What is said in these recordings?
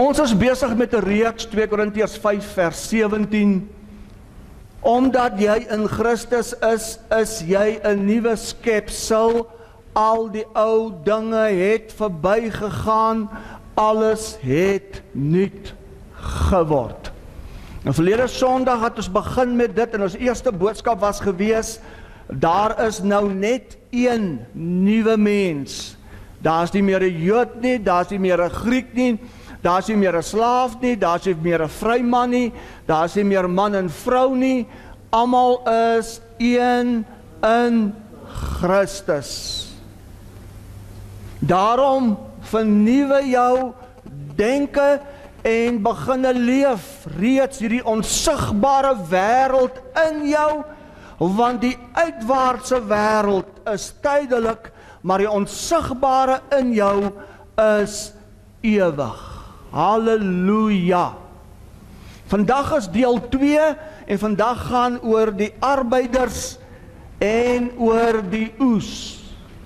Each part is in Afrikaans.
Ons is besig met 'n reeks 2 Korintiërs 5 vers 17. Omdat jy in Christus is, is jy 'n nuwe skepsel. Al die ou dinge het verbygegaan, alles het nuut geword. Nou verlede Sondag het ons begin met dit en ons eerste boodskap was gewees daar is nou net een nuwe mens. Daar's nie meer 'n Jood nie, daar's nie meer 'n Griek nie, daar's nie meer 'n slaaf nie, daar's nie meer 'n vryman nie, daar's nie meer man en vrou nie. Almal is een in Christus. Daarom vernuwe jou denke en begin leef reeds hierdie onsigbare wêreld in jou want die uitwaartse wêreld is tydelik maar die onsigbare in jou is ewig. Halleluja. Vandag is deel 2 en vandag gaan oor die arbeiders en oor die oes.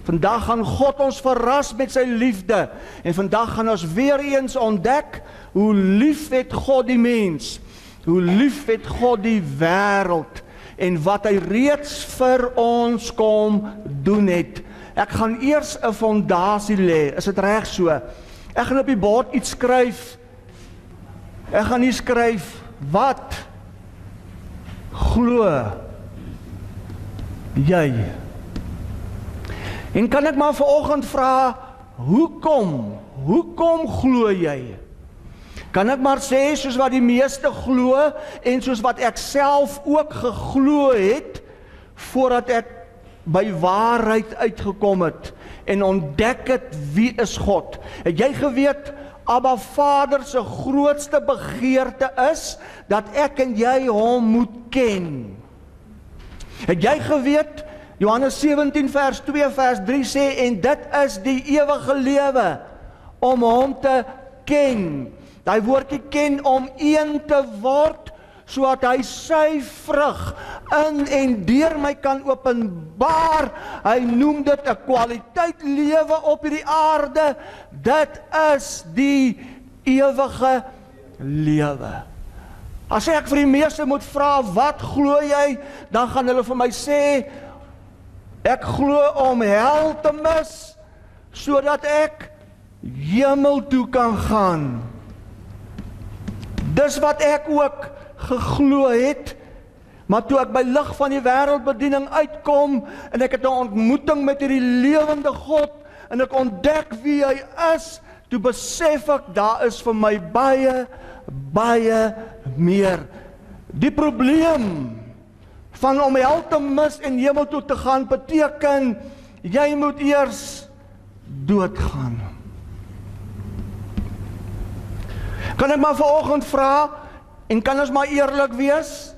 Vandag gaan God ons verras met sy liefde en vandag gaan ons weer eens ontdek hoe lief het God die mens. Hoe lief het God die wêreld en wat hy reeds vir ons kom doen het. Ek gaan eers 'n fondasie lê. Is dit reg so? Ek gaan op die bord iets skryf. Ek gaan nie skryf wat glo jy. En kan ek maar vanoggend vra hoekom? Hoekom glo jy? Kan ek maar sê soos wat die meeste glo en soos wat ek self ook geglo het voordat ek by waarheid uitgekom het en ontdek het wie is God. Het jy geweet Abba Vader se grootste begeerte is dat ek en jy hom moet ken. Het jy geweet Johannes 17 vers 2 vers 3 sê en dit is die ewige lewe om hom te ken. Daai woordjie ken om een te word sodat hy sy vrug in en deur my kan openbaar. Hy noem dit 'n kwaliteit lewe op hierdie aarde. Dit is die ewige lewe. As ek vir die meeste moet vra wat glo jy, dan gaan hulle vir my sê ek glo om hel te mis sodat ek hemel toe kan gaan. Dis wat ek ook geglo het. Maar toe ek by lig van die wêreldbediening uitkom en ek het 'n ontmoeting met hierdie lewende God en ek ontdek wie hy is, toe besef ek daar is vir my baie baie meer. Die probleem van om hel te mis en hemel toe te gaan beteken jy moet eers doodgaan. Kan ek maar vanoggend vra En kan ons maar eerlik wees?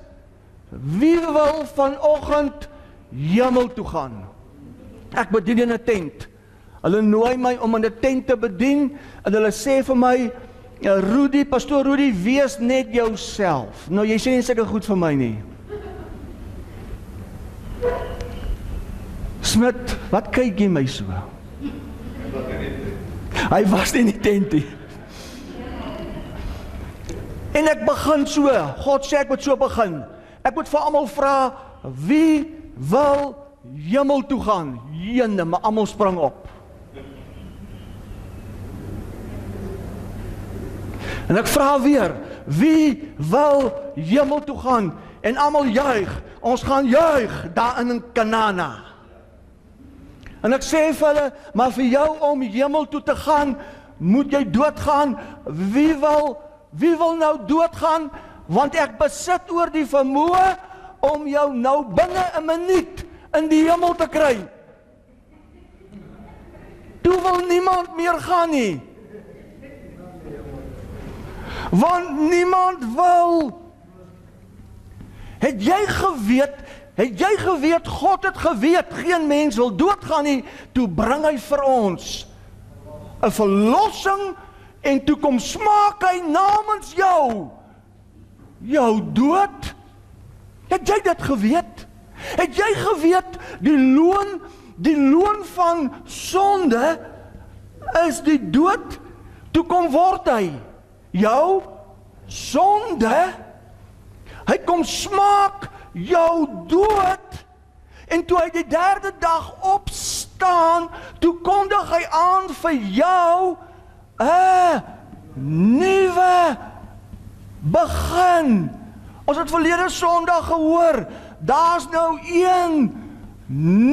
Wie wil vanoggend hemel toe gaan? Ek bedien in 'n tent. Hulle nooi my om in 'n tent te bedien en hulle sê vir my, ja, "Rudy, pastoor Rudy, wees net jouself." Nou jy sê nie sulke goed vir my nie. Smit, wat kyk jy my so? Hy was nie in die tent nie. En ek begin so. God sê ek moet so begin. Ek moet vir almal vra wie wil hemel toe gaan? Jene, maar almal spring op. En ek vra weer, wie wil hemel toe gaan? En almal juig. Ons gaan juig daar in Kanana. En ek sê vir hulle, maar vir jou om hemel toe te gaan, moet jy doodgaan. Wie wil Wie wil nou doodgaan want ek besit oor die vermoë om jou nou binne 'n minuut in die hemel te kry. Toe wil niemand meer gaan nie. Want niemand wil Het jy geweet, het jy geweet God het geweet geen mens wil doodgaan nie, toe bring hy vir ons 'n verlossing en toe kom smaak hy namens jou jou dood het jy dit geweet het jy geweet die loon die loon van sonde is die dood toe kom word hy jou sonde. Hy kom smaak jou dood. En toe hy die derde dag opstaan, toe kondig hy aan vir jou 'n nuwe begin. Ons het verlede Sondag gehoor, daar's nou een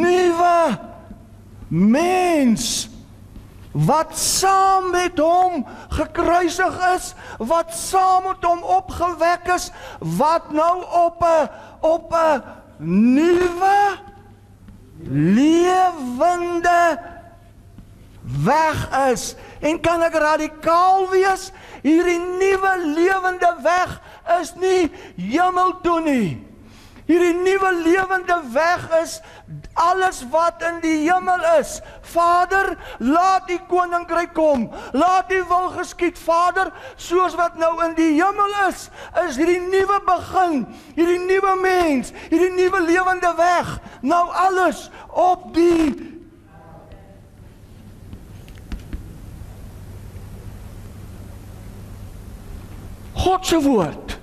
nuwe mens wat saam met hom gekruisig is, wat saam met hom opgewek is, wat nou op 'n op 'n nuwe lewende weg is. En kan ek radikaal wees? Hierdie nuwe lewende weg is nie hemel toe nie. Hierdie nuwe lewende weg is alles wat in die hemel is. Vader, laat U koninkryk kom. Laat U wil geskied, Vader, soos wat nou in die hemel is. Is hierdie nuwe begin, hierdie nuwe mens, hierdie nuwe lewende weg. Nou alles op die God se woord.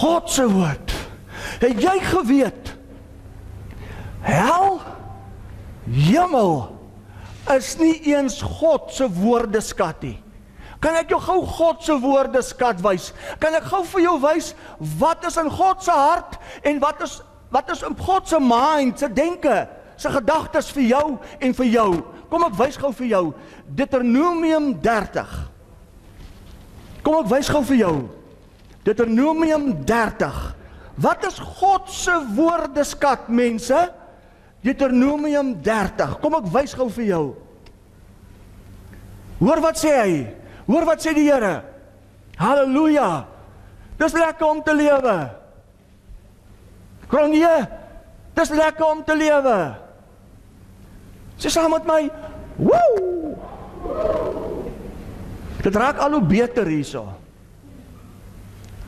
God se woord. Het jy geweet? Hel hemel is nie eens God se woordeskat nie. Kan ek jou gou God se woordeskat wys? Kan ek gou vir jou wys wat is in God se hart en wat is wat is in God se mind, se denke, se gedagtes vir jou en vir jou? Kom ek wys gou vir jou Deuteronomium 30. Kom ek wys gou vir jou Deuteronomium 30. Wat is God se woordeskat mense? Deuteronomium 30. Kom ek wys gou vir jou. Hoor wat sê hy? Hoor wat sê die Here? Halleluja. Dis lekker om te lewe. Kronie. Dis lekker om te lewe. Sê saam met my. Woew. Dit raak al hoe beter hierso.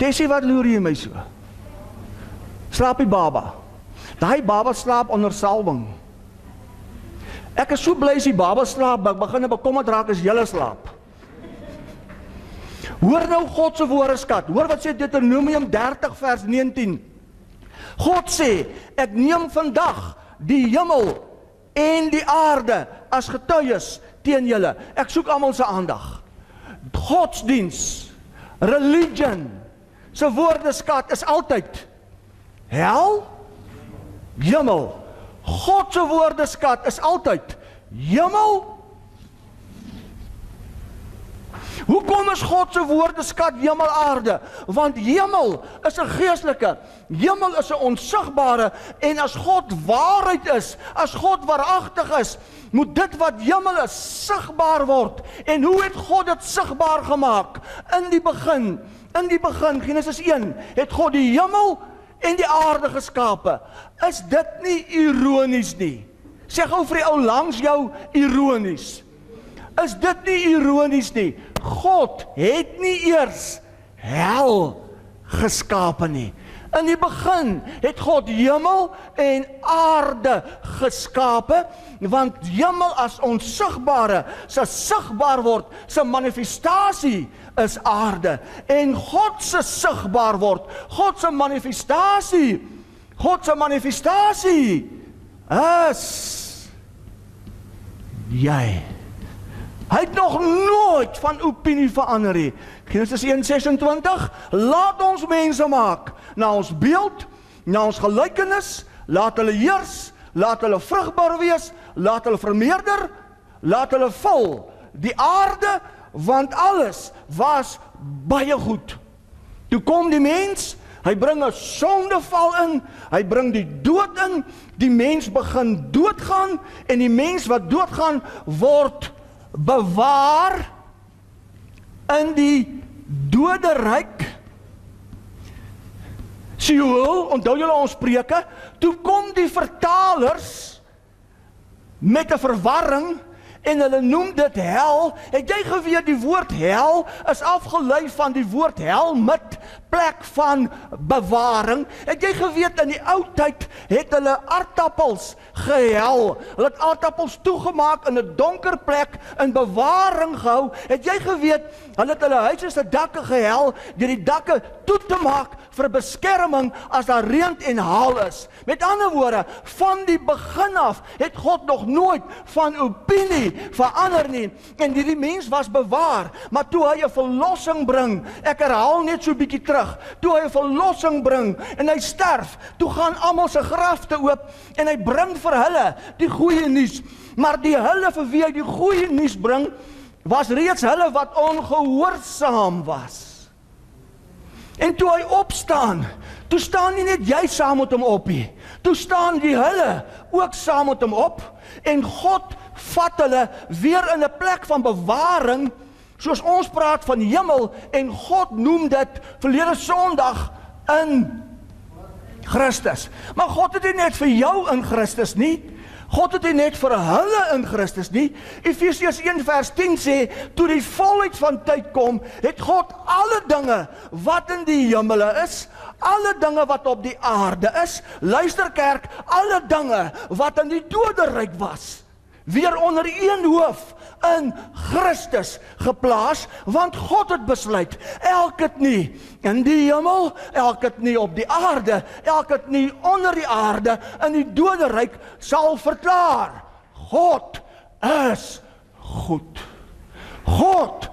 Tessie wat loer jy my so? Slaap die baba. Daai baba slaap onder salwing. Ek is so bly as die baba slaap, ek begin bekommerd raak as jy slaap. Hoor nou God se woorde skat. Hoor wat sê Deuteronomium 30 vers 19. God sê, ek neem vandag die hemel en die aarde as getuies teen julle. Ek soek almal se aandag. Godsdiens, religion, se woordeskat is altyd hel hemel. God se woordeskat is altyd hemel Hoekom is God se woordeskat hemel aarde? Want hemel is 'n geestelike. Hemel is 'n onsigbare en as God waarheid is, as God waaragtig is, moet dit wat hemel is sigbaar word. En hoe het God dit sigbaar gemaak? In die begin, in die begin Genesis 1, het God die hemel en die aarde geskape. Is dit nie ironies nie? Sê gou vir die ou langs jou ironies. Is dit nie ironies nie? God het nie eers hel geskape nie. In die begin het God hemel en aarde geskape want hemel as onsigbare se sigbaar word se manifestasie is aarde en God se sigbaar word God se manifestasie God se manifestasie is jy Hy het nog nooit van opinie verander nie. Genesis 1:26 Laat ons mense maak na ons beeld, na ons gelykenis, laat hulle heers, laat hulle vrugbaar wees, laat hulle vermeerder, laat hulle vul die aarde want alles was baie goed. Toe kom die mens, hy bring 'n sondeval in, hy bring die dood in, die mens begin doodgaan en die mens wat doodgaan word bewaar in die doderyk. Sjoe, onthou julle ons preke, toe kom die vertalers met 'n verwarring en hulle noem dit hel. Het jy geweet die woord hel is afgelei van die woord helmit, plek van bewaring? Het jy geweet in die ou tyd het hulle aardappels gehel. Hulle het aardappels toegemaak in 'n donker plek in bewaring gehou. Het jy geweet hulle het hulle huise se dakke gehel deur die dakke toe te maak vir beskerming as daar reën en haal is. Met ander woorde, van die begin af het God nog nooit van opinie verander nie en hierdie mens was bewaar, maar toe hy 'n verlossing bring, ek herhaal net so bietjie terug, toe hy 'n verlossing bring en hy sterf, toe gaan almal se grafte oop en hy bring vir hulle die goeie nuus. Maar die hulle vir wie hy die goeie nuus bring, was reeds hulle wat ongehoorsaam was. En toe hy opstaan, toe staan nie net jy saam met hom op nie. Toe staan die hulle ook saam met hom op en God vat hulle weer in 'n plek van bewaring soos ons praat van hemel en God noem dit verlede Sondag in Christus. Maar God het nie net vir jou in Christus nie. God het nie net vir hulle in Christus nie. Efesiërs 1 vers 10 sê, toe die volheid van tyd kom, het God alle dinge wat in die hemele is, alle dinge wat op die aarde is, luister kerk, alle dinge wat in die doderyk was, weer onder een hoof in Christus geplaas want God het besluit elke knie in die hemel elke knie op die aarde elke knie onder die aarde in die doderyk sal verklaar. God is goed. God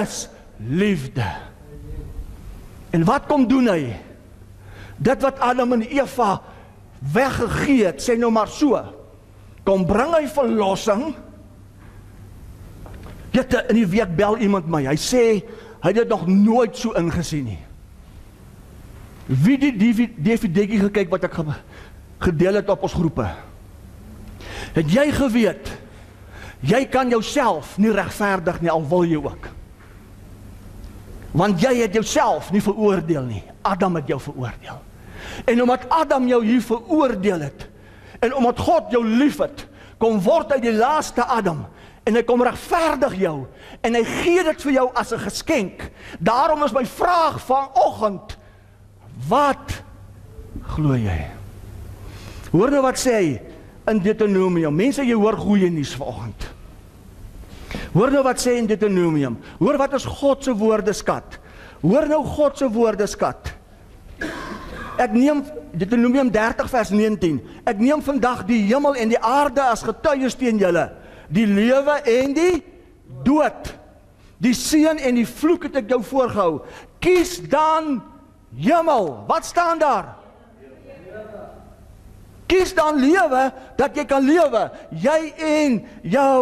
is liefde. En wat kom doen hy? Dit wat Adam en Eva weggegee het sê nou maar so kom bring hy verlossing. Dit in die week bel iemand my. Hy sê hy het dit nog nooit so ingesien nie. Wie die DVD'tjie gekyk wat ek gedeel het op ons groepe. Het jy geweet jy kan jouself nie regverdig nie al wil jy ook. Want jy het jouself nie veroordeel nie. Adam het jou veroordeel. En omdat Adam jou hier veroordeel het, En omdat God jou liefhet, kom word hy die laaste Adam en hy kom regverdig jou en hy gee dit vir jou as 'n geskenk. Daarom is my vraag vanoggend: Wat glo jy? Hoor nou wat sê hy in Deuteronomium. Mense, jy hoor goeie nuus vanoggend. Hoor nou wat sê in Deuteronomium. Hoor wat is God se woordeskat? Hoor nou God se woordeskat. Ek neem Deuteronomium 30 vers 19. Ek neem vandag die hemel en die aarde as getuies teen julle, die lewe en die dood. Die seën en die vloek het ek jou voorgehou. Kies dan hemel. Wat staan daar? Kies dan lewe dat jy kan lewe, jy en jou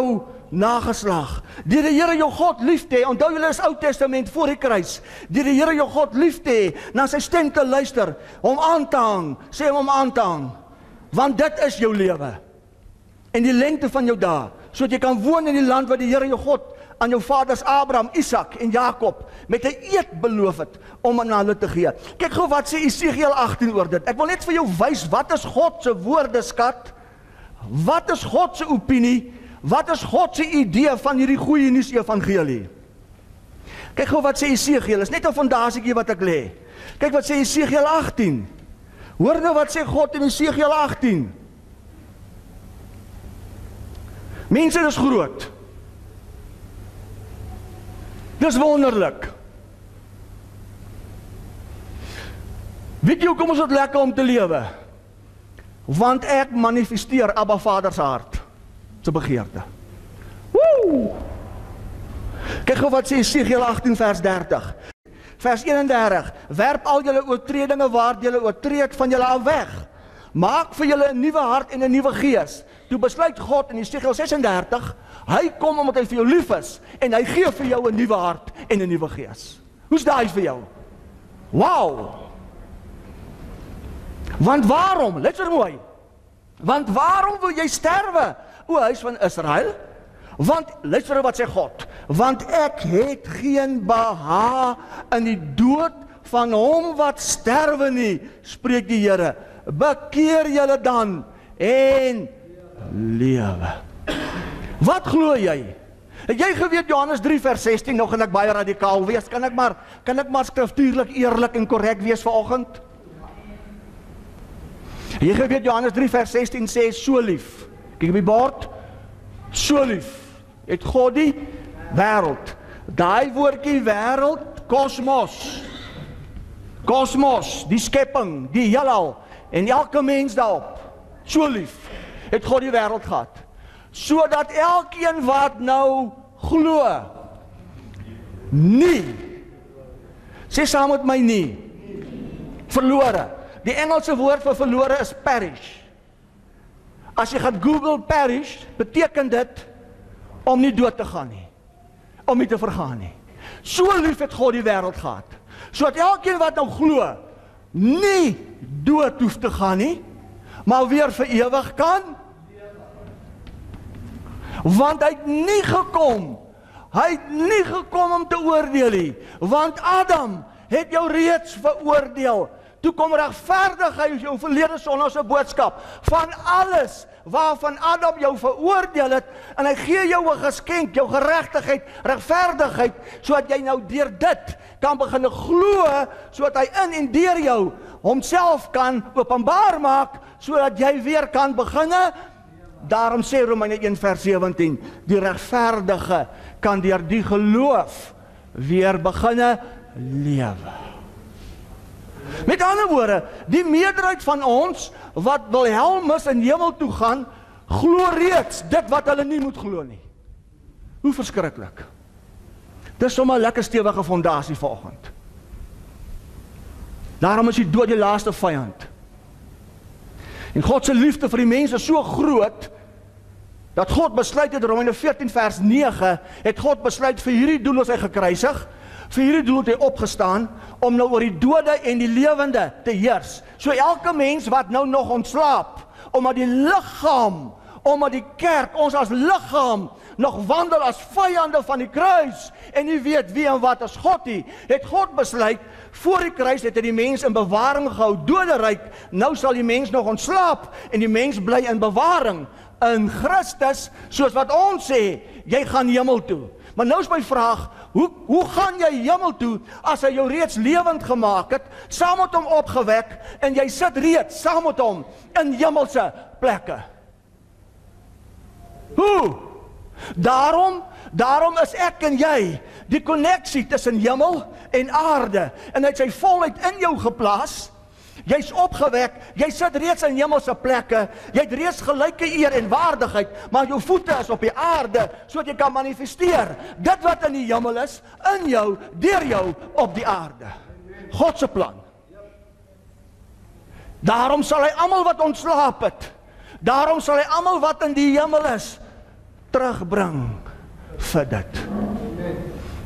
nageslag. Die die Here jou God lief te hê. Onthou julle is Ou Testament voor die kruis. Die die Here jou God lief te hê, na sy stem te luister, hom aan te hang, sê hom aan te hang. Want dit is jou lewe. En die lengte van jou dae, sodat jy kan woon in die land wat die Here jou God aan jou vaders Abraham, Isak en Jakob met 'n eed beloof het om aan hulle te gee. Kyk gou wat sê Esegiel 18 oor dit. Ek wil net vir jou wys wat is God se woordeskat? Wat is God se opinie? Wat is God se idee van hierdie goeie nuus evangelie? Kyk gou wat sê Esegiel, is net 'n fondasietjie wat ek lê. Kyk wat sê Esegiel 18. Hoor nou wat sê God in Esegiel 18. Mense is groot. Dis wonderlik. Weet jy hoekom is dit lekker om te lewe? Want ek manifesteer Abba Vader se hart se begeerte. Woe! Kyk gou wat sê Jesegiel 18 vers 30. Vers 31: Werp al julle oortredinge waar julle oortree het van julle af weg. Maak vir julle 'n nuwe hart en 'n nuwe gees. Toe besluit God in Jesegiel 36, hy kom omdat hy vir jou lief is en hy gee vir jou 'n nuwe hart en 'n nuwe gees. Hoe's daai vir jou? Wow! Want waarom? Luister mooi. Want waarom wil jy sterwe? o huis van Israel? Want luister wat sê God, want ek het geen beha in die dood van hom wat sterwe nie, spreek die Here. Bekeer julle dan en lewe. Wat glo jy? Het jy geweet Johannes 3 vers 16 nog en ek baie radikaal wees? Kan ek maar kan ek maar skriftuurlik eerlik en korrek wees vanoggend? Jy geweet Johannes 3 vers 16 sê so lief. Kyk op die bord. So lief het God die wêreld. Daai woordjie wêreld, kosmos. Kosmos, die skepping, die heelal en elke mens daarop. So lief het God die wêreld gehad. Sodat elkeen wat nou glo nie sê saam met my nie verlore. Die Engelse woord vir verlore is perish. As jy gaan Google perish beteken dit om nie dood te gaan nie om nie te vergaan nie. So lief het God die wêreld gehad sodat elkeen wat nou glo nie dood hoef te gaan nie maar weer vir ewig kan want hy het nie gekom. Hy het nie gekom om te oordeel nie. Want Adam het jou reeds veroordeel. Toe kom regverdigheid jou verlede sonde se boodskap. Van alles waarvan Adam jou veroordeel het en hy gee jou 'n geskenk jou geregtigheid regverdigheid sodat jy nou deur dit kan begin glo sodat hy in en deur jou homself kan openbaar maak sodat jy weer kan beginne Daarom sê Romeine 1 vers 17, die regverdige kan deur die geloof weer beginne lewe. Met ander woorde, die meerderheid van ons wat wil hel mis en hemel toe gaan, glo reeds dit wat hulle nie moet glo nie. Hoe verskriklik. Dis sommer 'n lekker stewige fondasie vanoggend. Daarom is die dood die laaste vyand. En God se liefde vir die mense is so groot dat God besluit het Romeine 14 vers 9 het God besluit vir hierdie doel is hy gekruisig vir hierdie doel het hy opgestaan om nou oor die dode en die lewende te heers. So elke mens wat nou nog ontslaap omdat die liggaam omdat die kerk ons as liggaam nog wandel as vyande van die kruis en nie weet wie en wat as God nie het God besluit voor die kruis het hy die mens in bewaring gehou doderyk nou sal die mens nog ontslaap en die mens bly in bewaring in Christus soos wat ons sê, jy gaan hemel toe. Maar nou is my vraag, hoe hoe gaan jy hemel toe as hy jou reeds lewend gemaak het, saam met hom opgewek en jy sit reeds saam met hom in hemelse plekke? Hoe? Daarom, daarom is ek en jy die koneksie tussen hemel en aarde en hy het sy volheid in jou geplaas. Jy's opgewek, jy sit reeds in hemelse plekke. Jy het reeds gelyke eer en waardigheid, maar jou voete is op die aarde sodat jy kan manifesteer dit wat in die hemel is in jou, deur jou op die aarde. God se plan. Daarom sal hy almal wat ontslaap het, daarom sal hy almal wat in die hemel is terugbring vir dit.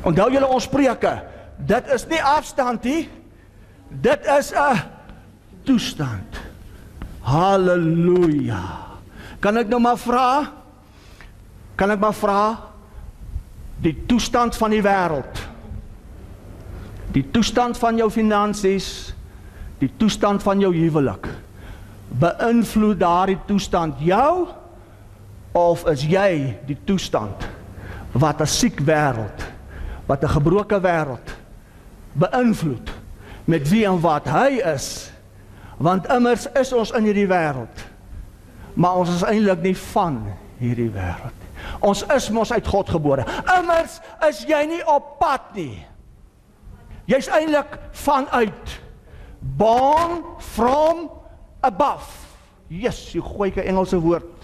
Onthou julle ons preke, dit is nie afstand nie. Dit is 'n toestand. Halleluja. Kan ek nou maar vra? Kan ek maar vra die toestand van die wêreld? Die toestand van jou finansies, die toestand van jou huwelik. Beïnvloed daardie toestand jou of is jy die toestand wat 'n siek wêreld, wat 'n gebroke wêreld beïnvloed met wie en wat hy is? Want immers is ons in hierdie wêreld. Maar ons is eintlik nie van hierdie wêreld nie. Ons is mos uit God gebore. Immers is jy nie op pad nie. Jy's eintlik vanuit born from above. Yes, jy gooi 'n Engelse woord.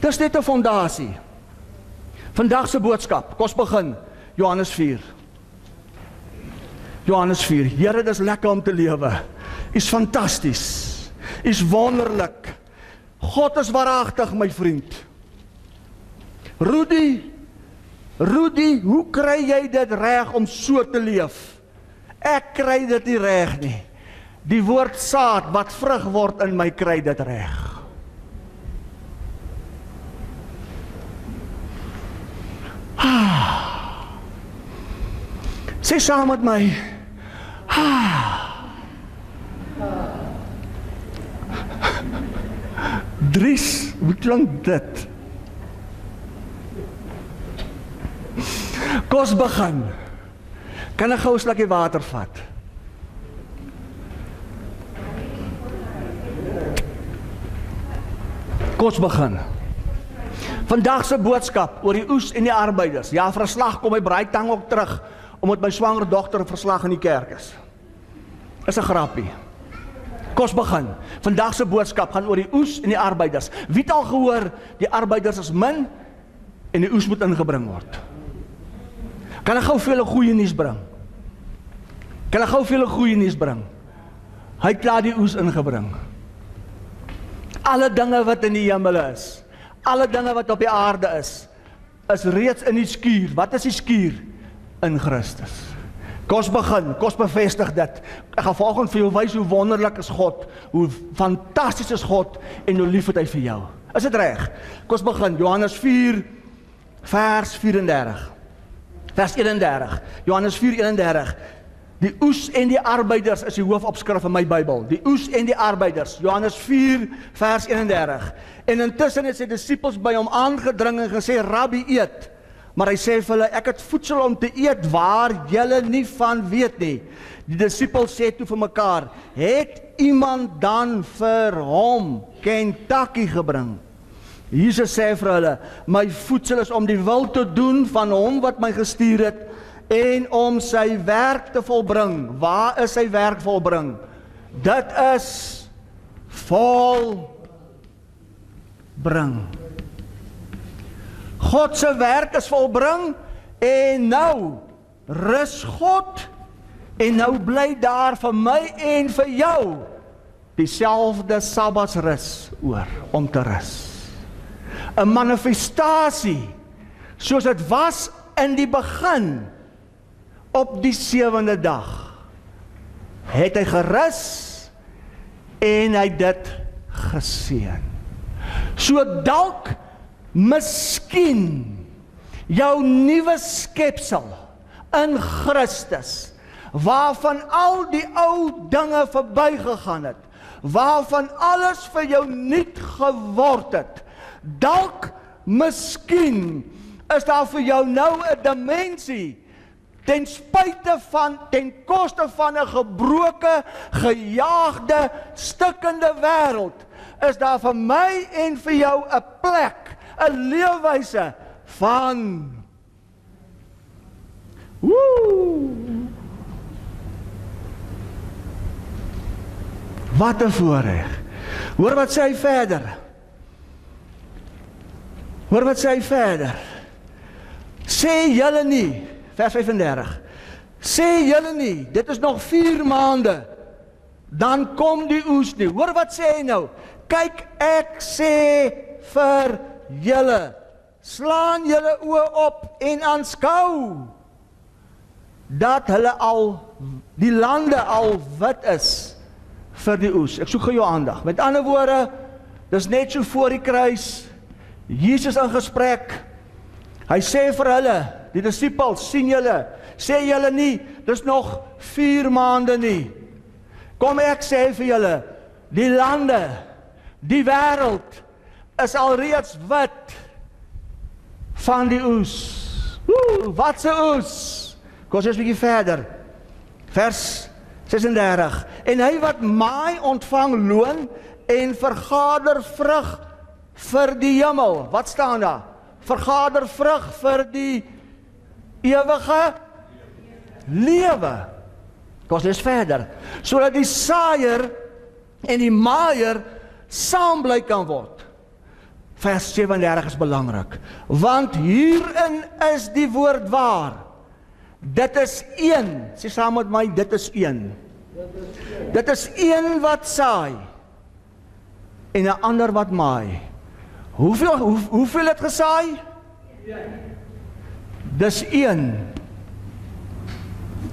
Dis net 'n fondasie. Vandag se boodskap, kom ons begin. Johannes 4. Johannes 4. Here, dis lekker om te lewe. Is fantasties. Is wonderlik. God is waaragtig, my vriend. Rudy, Rudy, hoe kry jy dit reg om so te leef? Ek kry dit nie reg nie. Die woord saad wat vrug word in my kry dit reg. Sê saam met my. Dries Hoe klink dit? Kos begin. Kan ek gou 'n slukkie water vat? Kos begin. Vandag se boodskap oor die oes en die arbeiders. Ja, verslag kom hy braai tang ook terug omdat my swanger dogter verslag in die kerk is. Is 'n grappie. Kos begin. Vandag se boodskap gaan oor die oes en die arbeiders. Wie het al gehoor die arbeiders is min en die oes moet ingebring word? Kan ek gou vir julle goeie nuus bring? Kan ek gou vir julle goeie nuus bring? Hy het klaar die oes ingebring. Alle dinge wat in die hemel is, alle dinge wat op die aarde is, is reeds in die skuur. Wat is die skuur? In Christus. Kos begin, kos bevestig dit. Ek gaan volgens vir jou wys hoe wonderlik is God, hoe fantasties is God en hoe lief het hy vir jou. Is dit reg? Kos begin Johannes 4 vers 34. Vers 31. Johannes 4:31. Die oes en die arbeiders is die hoofopskrif in my Bybel. Die oes en die arbeiders. Johannes 4 vers 31. En intussen het sy disippels by hom aangedring en gesê: "Rabbi, eet." Maar hy sê vir hulle: "Ek het voedsel om te eet waar julle nie van weet nie." Die disippels sê toe vir mekaar: "Het iemand dan vir hom Kentucky gebring?" Jesus sê vir hulle: "My voedsel is om die wil te doen van hom wat my gestuur het en om sy werk te volbring. Waar is sy werk volbring? Dit is vol bring. God se werk is volbring en nou rus God en nou bly daar vir my en vir jou dieselfde Sabbatsrus oor om te rus. 'n Manifestasie soos dit was in die begin op die sewende dag het hy gerus en hy dit geseën. So dalk miskien jou nuwe skepsel in Christus waarvan al die ou dinge verbygegaan het, waarvan alles vir jou nuut geword het. Dalk miskien is daar vir jou nou 'n dimensie ten spyte van ten koste van 'n gebroke, gejaagde, stikkende wêreld, is daar vir my en vir jou 'n plek, 'n leefwyse van Woe! Wat 'n voorreg. Hoor wat sê hy verder? Hoor wat sê hy verder? Sê julle nie vers 35. Sê julle nie, dit is nog 4 maande dan kom die oes nie. Hoor wat sê hy nou? Kyk, ek sê vir julle, slaan julle oë op en aanskou dat hulle al die lande al wit is vir die oes. Ek soek gou jou aandag. Met ander woorde, dis net so voor die kruis Jesus in gesprek. Hy sê vir hulle, Die disippels sien julle, sê julle nie, dis nog 4 maande nie. Kom ek sê vir julle, die lande, die wêreld is alreeds wit van die oes. Ooh, wat se oes? Kom ons bietjie verder. Vers 36. En hy wat maai ontvang loon en vergader vrug vir die hemel. Wat staan daar? Vergader vrug vir die ewige lewe. Kom ons verder. Sodat die saaier en die maaier saam bly kan word. Vers 37 is belangrik, want hierin is die woord waar. Dit is een. Sê saam met my, dit is een. Dit is een wat saai en 'n ander wat maai. Hoeveel hoe, hoeveel het gesaai? 1. Dis een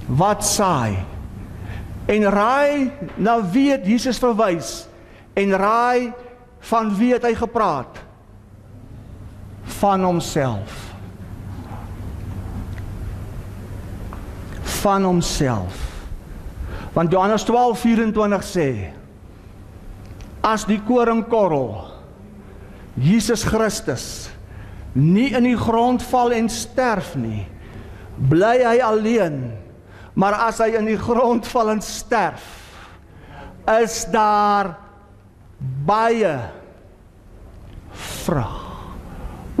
wat saai. En raai na wie het Jesus verwys? En raai van wie het hy gepraat? Van homself. Van homself. Want Johannes 12:24 sê: As die koringkorrel Jesus Christus nie in die grond val en sterf nie, bly hy alleen. Maar as hy in die grond val en sterf, is daar baie vrag.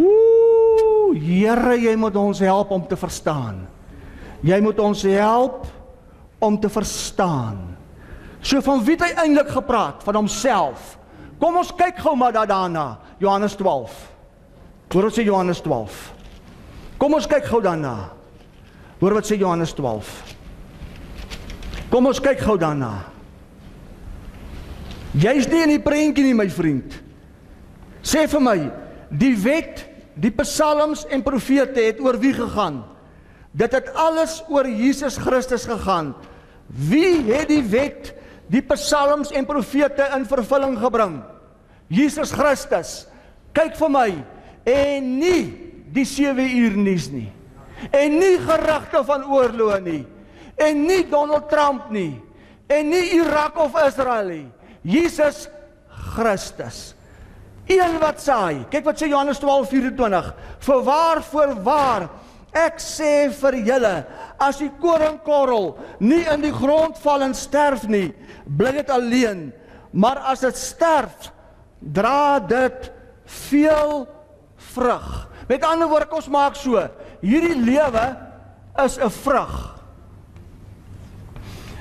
Ooh, Here, jy moet ons help om te verstaan. Jy moet ons help om te verstaan. So van wie het hy eintlik gepraat? Van homself. Kom ons kyk gou maar daarna. Johannes 12. Hoor wat sê Johannes 12. Kom ons kyk gou daarna. Hoor wat sê Johannes 12. Kom ons kyk gou daarna. Jy's nie in die prentjie nie, my vriend. Sê vir my, die wet, die psalms en profete het oor wie gegaan? Dit het alles oor Jesus Christus gegaan. Wie het die wet, die psalms en profete in vervulling gebring? Jesus Christus. Kyk vir my en nie die 7 uur nuus nie. En nie gerugte van oorlog nie. En nie Donald Trump nie. En nie Irak of Israel nie. Jesus Christus. Een wat saai. Kyk wat sê Johannes 12:24. Vir waar voor waar ek sê vir julle as die koringkorrel nie in die grond val en sterf nie, bly dit alleen. Maar as dit sterf, dra dit veel vrug. Met ander woorde, kom ons maak so. Hierdie lewe is 'n vrug.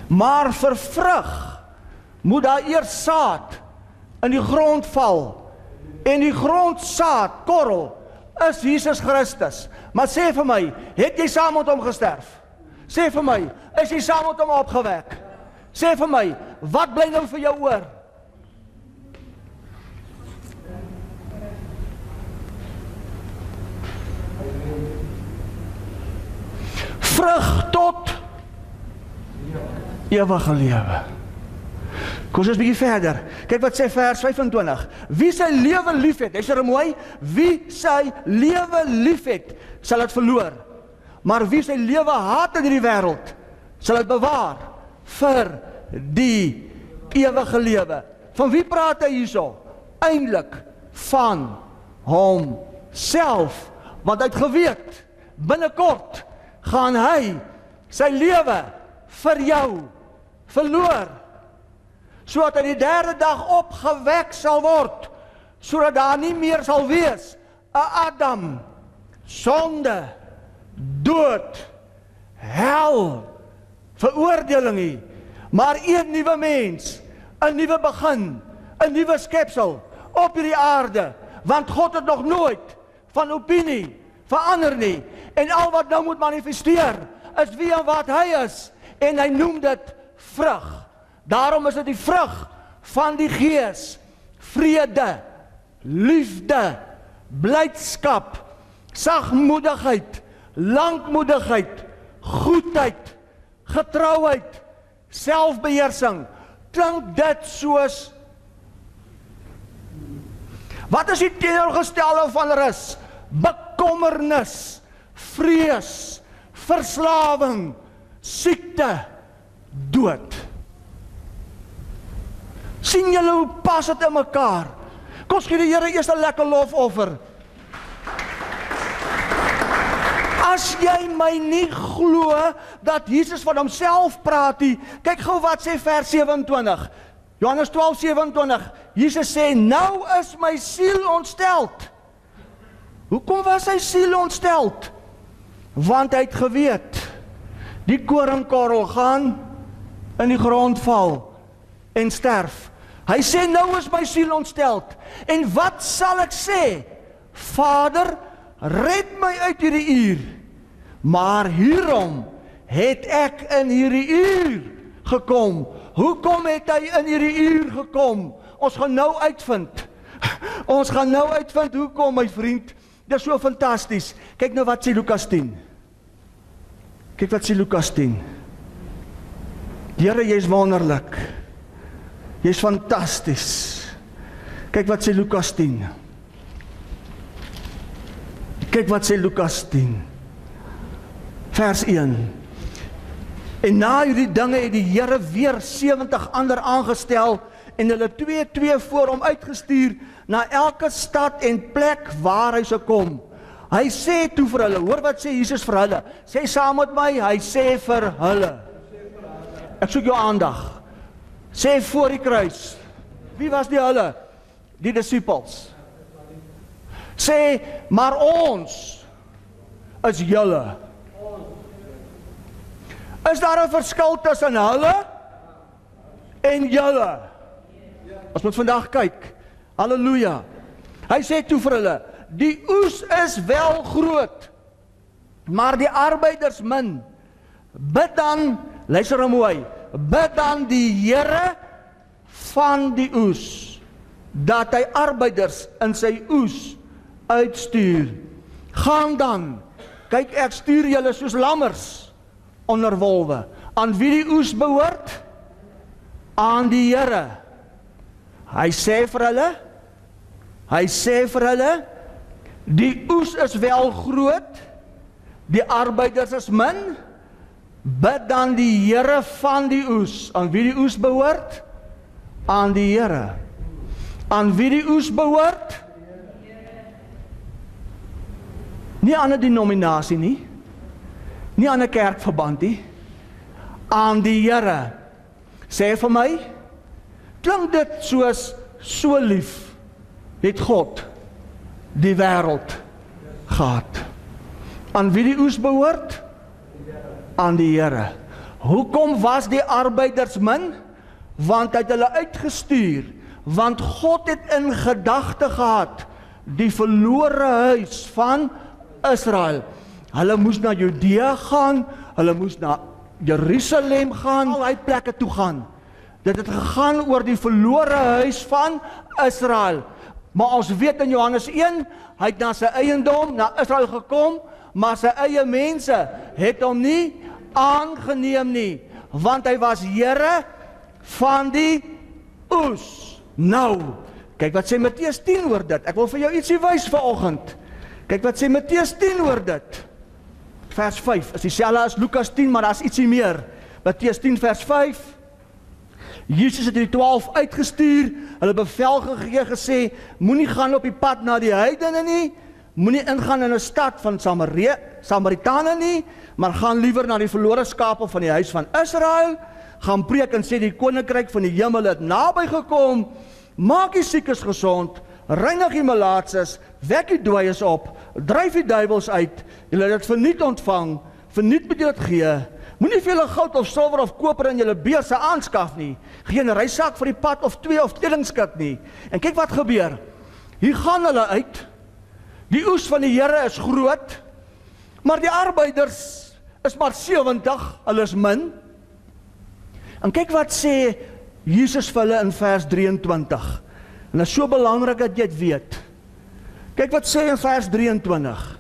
Maar vir vrug moet daar eers saad in die grond val. En die grondsaad, korrel, is Jesus Christus. Maar sê vir my, het jy saam met hom gesterf? Sê vir my, is jy saam met hom opgewek? Sê vir my, wat bly nou vir jou oor? Vrug tot ewige lewe. Kom ons bietjie verder. Kyk wat sê vers 25. Wie sy lewe liefhet, sê er mooi, wie sy lewe liefhet, sal dit verloor. Maar wie sy lewe haat in hierdie wêreld, sal dit bewaar vir die ewige lewe. Van wie praat hy hierso? Eindelik van hom self, want hy het geweet binnekort gaan hy sy lewe vir jou verloor sodat hy die derde dag opgewek sal word sodat daar nie meer sal wees 'n Adam sonde dood hel veroordeling nie maar een nuwe mens 'n nuwe begin 'n nuwe skepsel op hierdie aarde want God het nog nooit van opinie verander nie en al wat nou moet manifesteer is wie en wat hy is en hy noem dit vrug. Daarom is dit die vrug van die Gees: vrede, liefde, blydskap, sagmoedigheid, lankmoedigheid, goedheid, getrouheid, selfbeheersing. Klink dit soos Wat is die teenoorgestelde van rus? Bekommernis, vrees, verslawing, siekte, dood. sien julle hoe pas dit in mekaar? Kom skiet die Here eers 'n lekker lofoffer. As jy my nie glo dat Jesus van homself praat nie, kyk gou wat sê vers 27. Johannes 12:27. Jesus sê: "Nou is my siel ontsteld." Hoekom was sy siel ontsteld? Want hy het geweet die koringkorrel gaan in die grond val en sterf. Hy sê nou is my siel ontsteld. En wat sal ek sê? Vader, red my uit hierdie uur. Maar hierom het ek in hierdie uur gekom. Hoekom het hy in hierdie uur gekom? Ons gaan nou uitvind. Ons gaan nou uitvind hoekom my vriend. Dis so fantasties. Kyk nou wat sê Lukas 10. Kyk wat sê Lukas 10. Here, jy's wonderlik. Jy's fantasties. Kyk wat sê Lukas 10. Kyk wat sê Lukas 10. Vers 1. En na hierdie dinge het die Here weer 70 ander aangestel en hulle twee twee voor hom uitgestuur na elke stad en plek waar hy sou kom. Hy sê toe vir hulle, hoor wat sê Jesus vir hulle? Sê saam met my, hy sê vir hulle. Ek soek jou aandag. Sê voor die kruis. Wie was die hulle? Die disippels. Sê, maar ons is julle. Is daar 'n verskil tussen hulle en julle? Ons moet vandag kyk. Halleluja. Hy sê toe vir hulle, die oes is wel groot, maar die arbeiders min. Bid dan, luister nou mooi, bid dan die Here van die oes dat hy arbeiders in sy oes uitstuur. Gaan dan. Kyk ek stuur julle soos lammers onder wolwe. Aan wie die oes behoort? Aan die Here. Hy sê vir hulle Hy sê vir hulle die oes is wel groot, die arbeiders is min. Bid dan die Here van die oes. Aan wie die oes behoort? Aan die Here. Aan wie die oes behoort? Nie aan 'n denominasie nie. Nie aan 'n kerkverband nie. Aan die Here. Sê vir my, klink dit soos so lief het God die wêreld gehad. Aan wie die oes behoort? Aan die Here. Hoekom was die arbeiders min? Want hy het hulle uitgestuur, want God het in gedagte gehad die verlore huis van Israel. Hulle moes na Judea gaan, hulle moes na Jerusalem gaan, al hy plekke toe gaan. Dit het gegaan oor die verlore huis van Israel. Maar ons weet in Johannes 1, hy het na sy eiendom, na Israel gekom, maar sy eie mense het hom nie aangeneem nie, want hy was Here van die oes. Nou, kyk wat sê Matteus 10 oor dit. Ek wil vir jou ietsie wys vanoggend. Kyk wat sê Matteus 10 oor dit. Vers 5 is dieselfde as Lukas 10, maar daar's ietsie meer. Matteus 10 vers 5. Jesus het die 12 uitgestuur. Hulle bevel gegee gesê: Moenie gaan op die pad na die heidene nie. Moenie ingaan in 'n stad van Samaria, Samaritane nie, maar gaan liewer na die verlore skape van die huis van Israel. Gaan preek en sê die koninkryk van die hemel het naby gekom. Maak die siekes gesond reinig die malaatses, wek die dooies op, dryf die duiwels uit. Julle het dit verniet ontvang, verniet moet jy dit gee. Moenie vir julle goud of silwer of koper in julle beurse aanskaf nie. Geen reisak vir die pad of twee of kledingskit nie. En kyk wat gebeur. Hier gaan hulle uit. Die oes van die Here is groot, maar die arbeiders is maar 70, hulle is min. En kyk wat sê Jesus vir hulle in vers 23. En dit is so belangrik dat jy dit weet. Kyk wat sê in vers 23.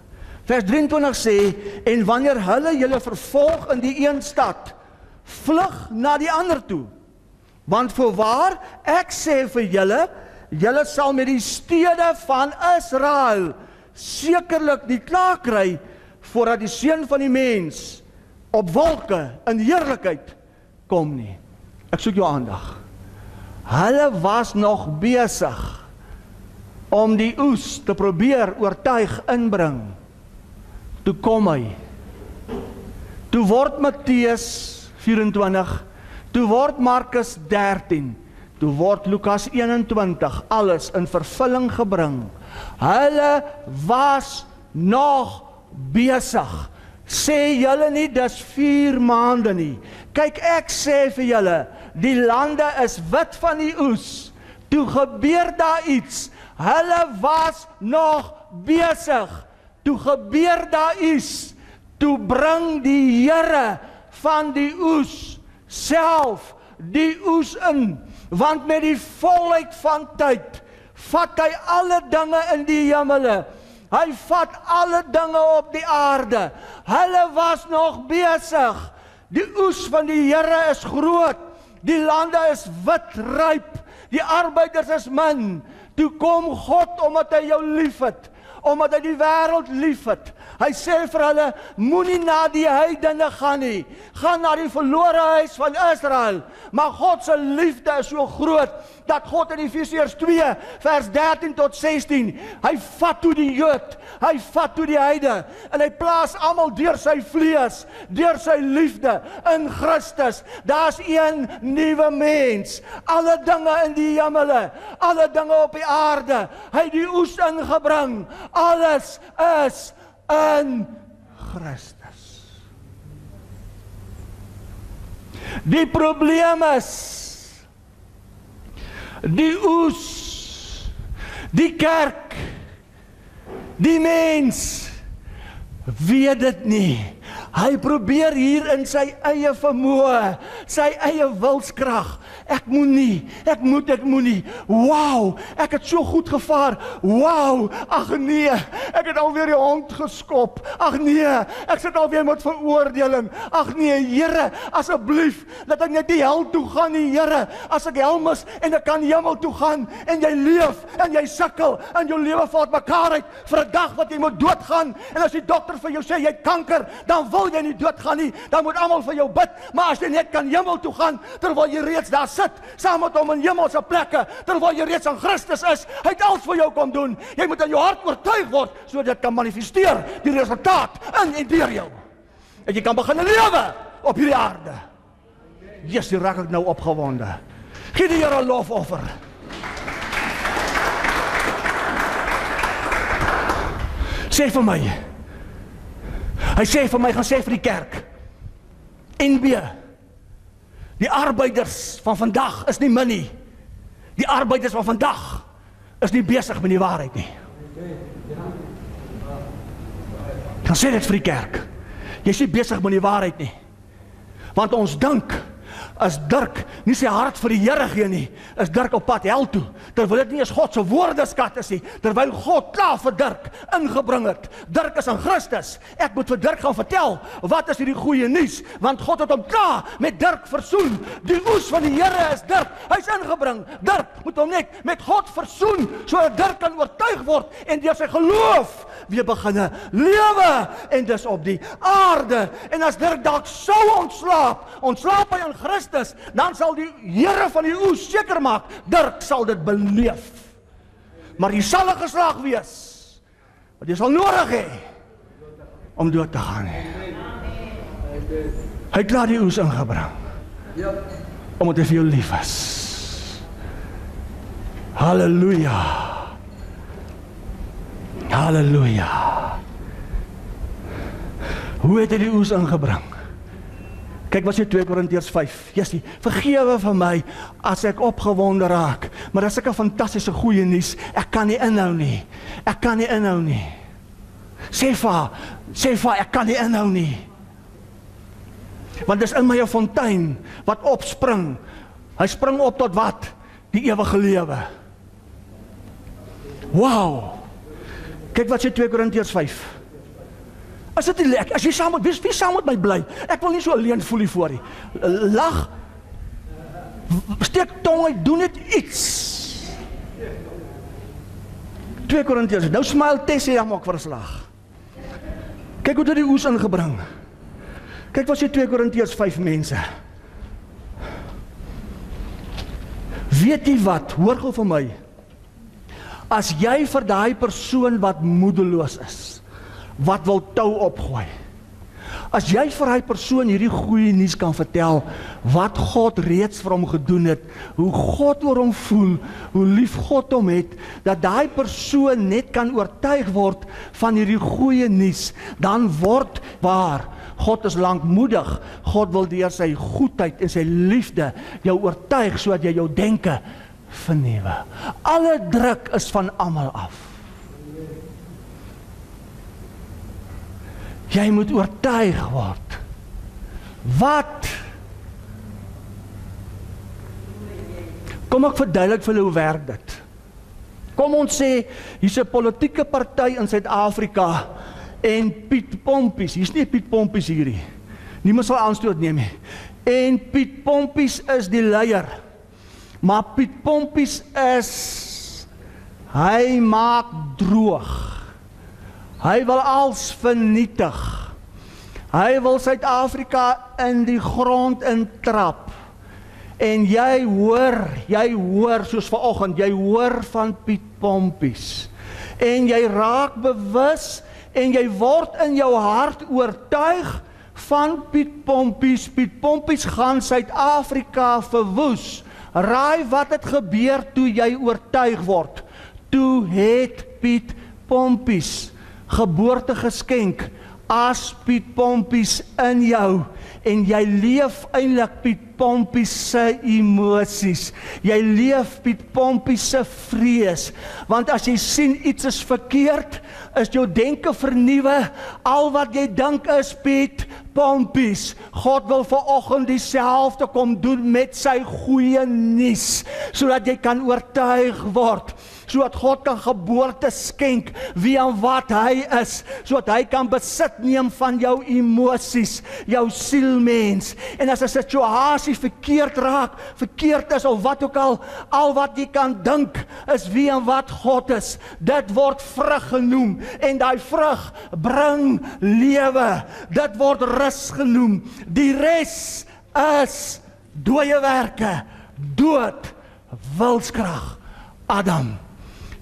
Vers 23 sê en wanneer hulle julle vervolg in die een stad, vlug na die ander toe. Want voorwaar ek sê vir julle, julle sal met die stede van Israel sekerlik nie klaar kry voordat die seun van die mens op wolke in heerlikheid kom nie. Ek soek jou aandag. Hulle was nog besig om die oes te probeer oortuig inbring. Toe kom hy. Toe word Matteus 24, toe word Markus 13, toe word Lukas 21 alles in vervulling gebring. Hulle was nog besig. Sê julle nie dis 4 maande nie. Kyk ek sê vir julle die lande is wit van die oes. Toe gebeur daar iets. Hulle was nog besig. Toe gebeur daar iets. Toe bring die Here van die oes self die oes in want met die volheid van tyd vat hy alle dinge in die hemele hy vat alle dinge op die aarde hulle was nog besig die oes van die Here is groot Die lande is wit ryp. Die arbeiders is min. Toe kom God omdat hy jou liefhet, omdat hy die wêreld liefhet. Hy sê vir hulle moenie na die heidene gaan nie. Gaan na die verlore huis van Israel. Maar God se liefde is so groot dat God in Efesiërs 2 vers 13 tot 16, hy vat toe die Jood, hy vat toe die heide en hy plaas almal deur sy vlees, deur sy liefde in Christus. Daar's een nuwe mens. Alle dinge in die hemele, alle dinge op die aarde, hy het die oes ingebring. Alles is in Christus. Die probleem is die oes die kerk die mens weet dit nie hy probeer hier in sy eie vermoë sy eie wilskrag Ek moenie, ek moet ek moenie. Wow, ek het so goed gevaar. Wow, ag nee, ek het alweer die hond geskop. Ag nee, ek sit alweer met veroordeling. Ag nee, Here, asseblief, laat ek net die hel toe gaan, die Here. As ek hel mis en ek kan hemel toe gaan en jy leef en jy sukkel en jou lewe val mekaar uit vir 'n dag wat jy moet doodgaan en as die dokter vir jou sê jy het kanker, dan wil jy nie doodgaan nie. Dan moet almal vir jou bid, maar as jy net kan hemel toe gaan terwyl jy reeds daar sit saam met hom in hemelse plekke terwyl jy reeds in Christus is. Hy het alles vir jou kom doen. Jy moet in jou hart oortuig word sodat dit kan manifesteer die resultaat in en deur jou. En jy kan begin lewe op hierdie aarde. Jesus, jy raak ek nou opgewonde. Gee die Here lofoffer. Sê vir my. Hy sê vir my gaan sê vir die kerk. NB Die arbeiders van vandag is nie min nie. Die arbeiders van vandag is nie besig met die waarheid nie. Dan sê dit vir die kerk. Jy is nie besig met die waarheid nie. Want ons dink as Dirk nie sy hart vir die Here gee nie, is Dirk op pad hel toe. Terwyl dit nie eens God se woordeskat is nie, terwyl God klaar vir Dirk ingebring het. Dirk is in Christus. Ek moet vir Dirk gaan vertel wat is hierdie goeie nuus, want God het hom klaar met Dirk versoen. Die oes van die Here is Dirk. Hy's ingebring. Dirk moet hom net met God versoen sodat Dirk kan oortuig word en deur sy geloof weer beginne lewe en dis op die aarde. En as Dirk dalk sou ontslaap, ontslaap hy in Christus Christus, dan sal die Here van die oes seker maak Dirk sal dit beleef. Maar jy sal 'n geslag wees wat jy sal nodig hê om dood te gaan. Hy het klaar die oes ingebring. Ja. Omdat hy vir jou lief is. Halleluja. Halleluja. Hoe het hy die oes ingebring? Kyk wat sê 2 Korintiërs 5. Jessie, vergewe vir my as ek opgewonde raak, maar dis 'n fantastiese goeie nuus. Ek kan nie inhou nie. Ek kan nie inhou nie. Sê vir, sê vir ek kan nie inhou nie. Want dis in my 'n fontein wat opspring. Hy spring op tot wat? Die ewige lewe. Wow. Kyk wat sê 2 Korintiërs 5. As dit lekker, as jy saam met wie, wie saam met my bly. Ek wil nie so alleen voel hier voor nie. Lag. Steek tong uit, doen net iets. 2 Korintiërs. Nou smile Tessie dan maak vir 'n slag. Kyk hoe dit die oes ingebring. Kyk wat sê 2 Korintiërs 5 mense. Weet jy wat? Hoor gou vir my. As jy vir daai persoon wat moedeloos is, wat wil tou opgooi. As jy vir hy persoon hierdie goeie nuus kan vertel wat God reeds vir hom gedoen het, hoe God oor hom voel, hoe lief God hom het, dat daai persoon net kan oortuig word van hierdie goeie nuus, dan word waar God is lankmoedig. God wil deur sy goedheid en sy liefde jou oortuig sodat jy jou denke vernuwe. Alle druk is van almal af. Jy moet oortuig word. Wat? Kom ek verduidelik vir julle hoe werk dit. Kom ons sê hier's 'n politieke party in Suid-Afrika en Piet Pompies, hier's nie Piet Pompies hierdie. Niemand sal aanstoot neem nie. En Piet Pompies is die leier. Maar Piet Pompies is hy maak droog. Hy wil als vernietig. Hy wil Suid-Afrika in die grond intrap. En jy hoor, jy hoor soos vanoggend, jy hoor van Piet Pompies. En jy raak bewus en jy word in jou hart oortuig van Piet Pompies. Piet Pompies gaan Suid-Afrika verwoes. Raai wat het gebeur toe jy oortuig word? Toe het Piet Pompies geboorte geskenk as Piet Pompies in jou en jy leef eintlik Piet Pompie se emosies. Jy leef Piet Pompie se vrees. Want as jy sien iets is verkeerd, is jou denke vernuwe. Al wat jy dink is Piet Pompies. God wil vanoggend dieselfde kom doen met sy goeie nuus sodat jy kan oortuig word sodat God kan geboorte skenk wie en wat hy is, sodat hy kan besit neem van jou emosies, jou sielmens. En as 'n situasie verkeerd raak, verkeerd is of wat ook al, al wat jy kan dink is wie en wat God is. Dit word vrug genoem en daai vrug bring lewe. Dit word rus genoem. Die res is dooie werke, dood, wilskrag. Adam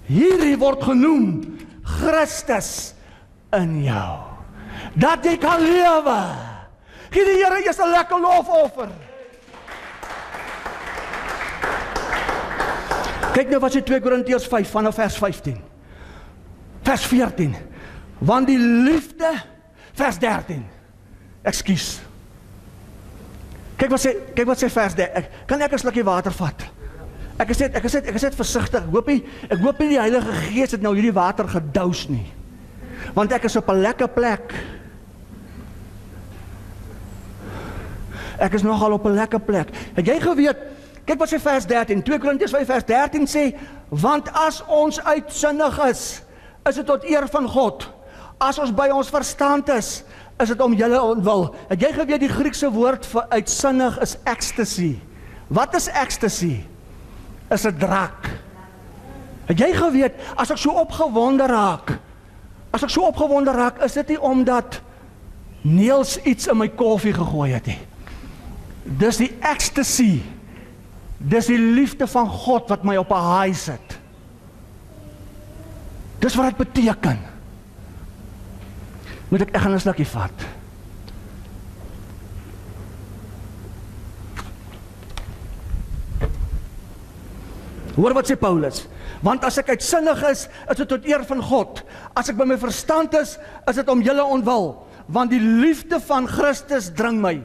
Hierdie word genoem Christus in jou. Dat jy kan lewe. Gee die Here eers 'n lekker lofoffer. Kyk nou wat sê 2 Korintiërs 5 vanaf vers 15. Vers 14. Want die liefde vers 13. Ekskuus. Kyk wat sê kyk wat sê vers 13. Kan ek 'n slukkie water vat? Ek is net ek is net ek is net versigtig. Hoop nie ek hoop nie die Heilige Gees het nou hierdie water gedous nie. Want ek is op 'n lekker plek. Ek is nogal op 'n lekker plek. Het jy geweet? Kyk wat sê vers 13. 2 Korintiërs 5 vers 13 sê, want as ons uitsinnig is, is dit tot eer van God. As ons by ons verstand is, is dit om julle ontwil. Het jy geweet die Griekse woord vir uitsinnig is ecstasy? Wat is ecstasy? Is 'n draak. Het jy geweet as ek so opgewonde raak? As ek so opgewonde raak, is dit nie omdat Niels iets in my koffie gegooi het nie. Dis die ecstasy. Dis die liefde van God wat my op 'n high sit. Dis wat dit beteken. Moet ek ek gaan 'n slukkie vat. Hoor wat sê Paulus? Want as ek uitsinnig is, is dit tot eer van God. As ek by my verstand is, is dit om julle ontwil, want die liefde van Christus dring my.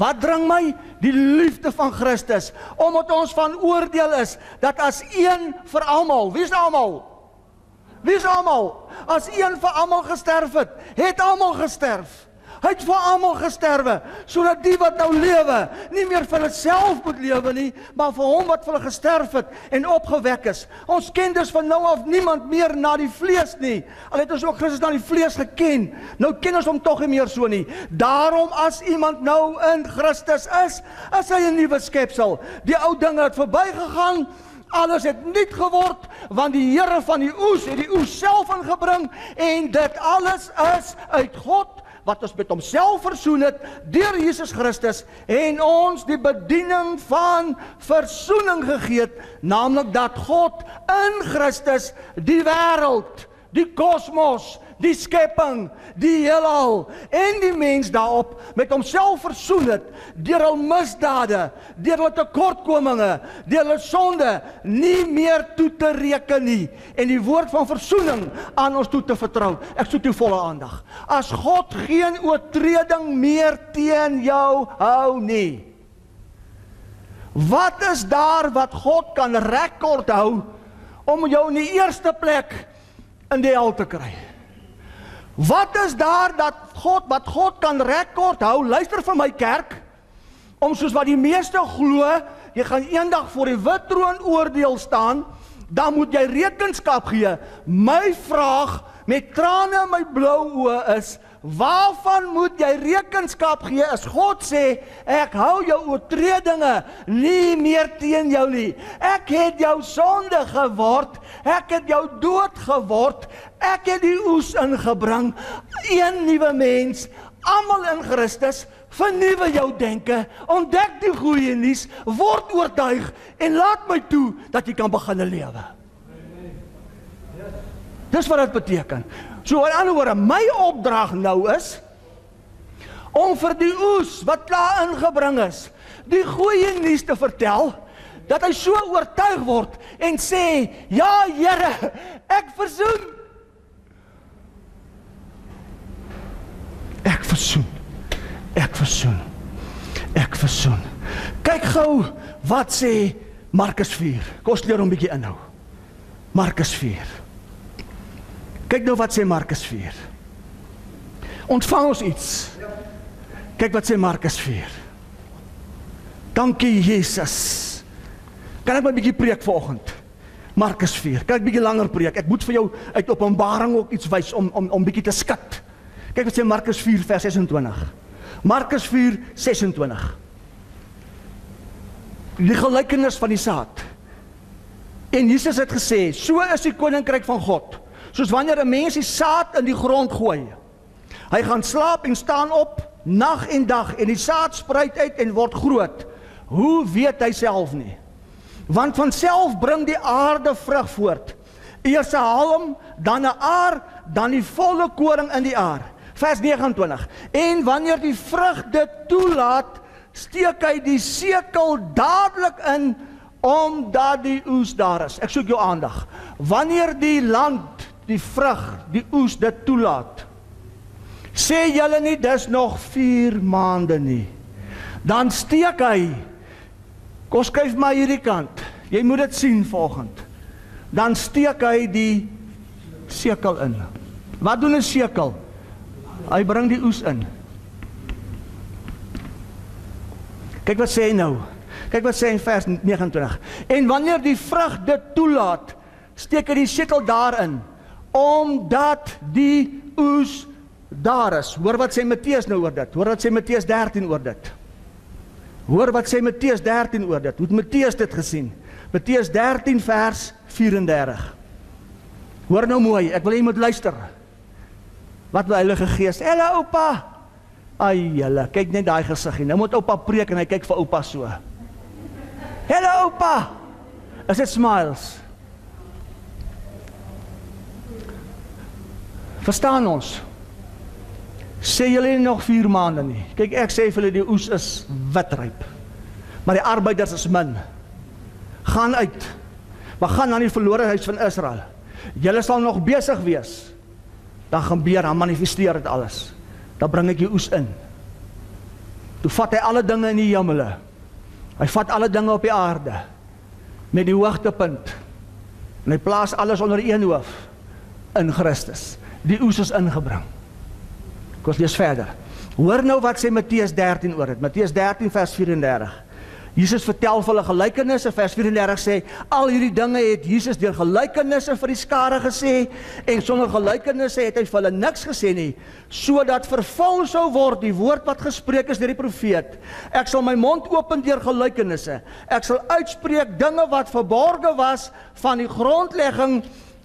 Wat dring my? Die liefde van Christus, omdat ons van oordeel is dat as een vir almal, wie is almal? Wie is almal? As een vir almal gesterf het, het almal gesterf. Hy het vir almal gesterwe sodat die wat nou lewe nie meer vir hulself moet lewe nie, maar vir hom wat vir hulle gesterf het en opgewek is. Ons ken dus van nou af niemand meer na die vlees nie. Al het ons ook Christus na die vlees geken, nou ken ons hom tog nie meer so nie. Daarom as iemand nou in Christus is, is hy 'n nuwe skepsel. Die ou dinge het verbygegaan. Alles het nuut geword want die Here van die oes het die oes self ingebring en dit alles is uit God wat ons met homself versoen het deur Jesus Christus en ons die bediening van versoening gegee het, naamlik dat God in Christus die wêreld, die kosmos, die skepping, die heelal en die mens daarop met homself versoen het deur hul misdade, deur hulle tekortkominge, deur hulle sonde nie meer toe te reken nie en die woord van versoening aan ons toe te vertrou. Ek soek jou volle aandag. As God geen oortreding meer teen jou hou nie. Wat is daar wat God kan rekord hou om jou in die eerste plek in die hel te kry? Wat is daar dat God wat God kan rekord hou? Luister vir my kerk. Om soos wat die meeste glo, jy gaan eendag voor die wit troon oordeel staan, dan moet jy rekenskap gee. My vraag met trane in my blou oë is, waarvan moet jy rekenskap gee as God sê ek hou jou oortredinge nie meer teen jou nie. Ek het jou sonde geword, ek het jou dood geword, ek het die oes ingebring, een nuwe mens, almal in Christus. Vernuwe jou denke, ontdek die goeie nuus, word oortuig en laat my toe dat jy kan begin lewe. Dis wat dit beteken. So aan ander woorde, my opdrag nou is om vir die oes wat klaar ingebring is, die goeie nuus te vertel dat hy so oortuig word en sê, "Ja, Here, ek versoen." Ek versoen. Ek versoen. Ek versoen. Kyk gou wat sê Markus 4. Kom ons leer hom 'n bietjie inhou. Markus 4. Kyk nou wat sê Markus 4. Ontvang ons iets. Kyk wat sê Markus 4. Dankie Jesus. Kan ek 'n bietjie preek vanoggend? Markus 4. Kan ek bietjie langer preek? Ek moet vir jou uit Openbaring ook iets wys om om om bietjie te skat. Kyk wat sê Markus 4 vers 26. Markus 4 26. Die gelykenis van die saad. En Jesus het gesê, so is die koninkryk van God soos wanneer 'n mens die saad in die grond gooi. Hy gaan slaap en staan op nag en dag en die saad spruit uit en word groot. Hoe weet hy self nie? Want van self bring die aarde vrug voort. Eers 'n halm, dan 'n aar, dan die volle koring in die aar. Vers 29. En wanneer die vrug dit toelaat, steek hy die sekel dadelik in omdat die oes daar is. Ek soek jou aandag. Wanneer die land die vrug, die oes dit toelaat. Sê julle nie dis nog 4 maande nie. Dan steek hy Kom skuif maar hierdie kant. Jy moet dit sien volgend. Dan steek hy die sekel in. Wat doen 'n sekel? Hy bring die oes in. Kyk wat sê hy nou. Kyk wat sê hy in vers 29. En wanneer die vrug dit toelaat, steek hy die sekel daarin omdat die oes daar is. Hoor wat sê Matteus nou oor dit. Hoor wat sê Matteus 13 oor dit. Hoor wat sê Matteus 13 oor dit. Hoe het Matteus dit gesien? Matteus 13 vers 34. Hoor nou mooi, ek wil jy moet luister. Wat die Heilige Gees. Hallo oupa. Ai julle, kyk net daai gesiggie. Nou moet oupa preek en hy kyk vir oupa so. Hallo oupa. Is dit smiles? Verstaan ons? Sê julle nog 4 maande nie. Kyk, ek sê vir julle die oes is witryp. Maar die arbeiders is min. Gaan uit. Maar gaan na die verlore huis van Israel. Julle sal nog besig wees. Dan gebeur, dan manifesteer dit alles. Dan bring ek die oes in. Toe vat hy alle dinge in die hemele. Hy vat alle dinge op die aarde met die hoogtepunt. En hy plaas alles onder een hoof in Christus die oes is ingebring. Kom ons lees verder. Hoor nou wat sê Matteus 13 oor dit. Matteus 13 vers 34. Jesus vertel vir hulle gelykenisse. Vers 34 sê al hierdie dinge het Jesus deur gelykenisse vir die skare gesê en sonder gelykenisse het hy vir hulle niks gesê nie sodat vervul sou word die woord wat gespreek is deur die profeet. Ek sal my mond open deur gelykenisse. Ek sal uitspreek dinge wat verborge was van die grondlegging